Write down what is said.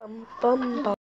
Bum bum bum.